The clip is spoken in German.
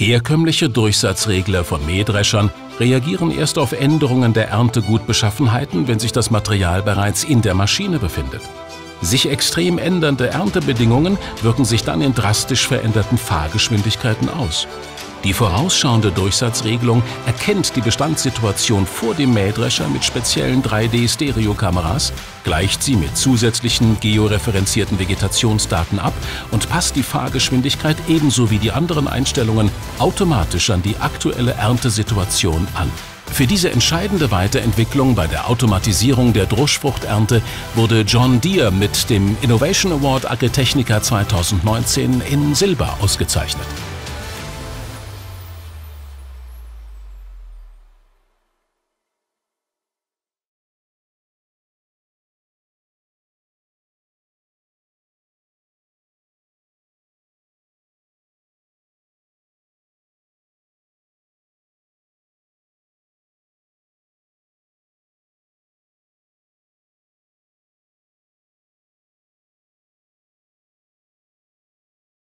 Herkömmliche Durchsatzregler von Mähdreschern reagieren erst auf Änderungen der Erntegutbeschaffenheiten, wenn sich das Material bereits in der Maschine befindet. Sich extrem ändernde Erntebedingungen wirken sich dann in drastisch veränderten Fahrgeschwindigkeiten aus. Die vorausschauende Durchsatzregelung erkennt die Bestandssituation vor dem Mähdrescher mit speziellen 3D-Stereokameras, gleicht sie mit zusätzlichen georeferenzierten Vegetationsdaten ab und passt die Fahrgeschwindigkeit ebenso wie die anderen Einstellungen automatisch an die aktuelle Erntesituation an. Für diese entscheidende Weiterentwicklung bei der Automatisierung der Druschfruchternte wurde John Deere mit dem Innovation Award Agritechnica 2019 in Silber ausgezeichnet.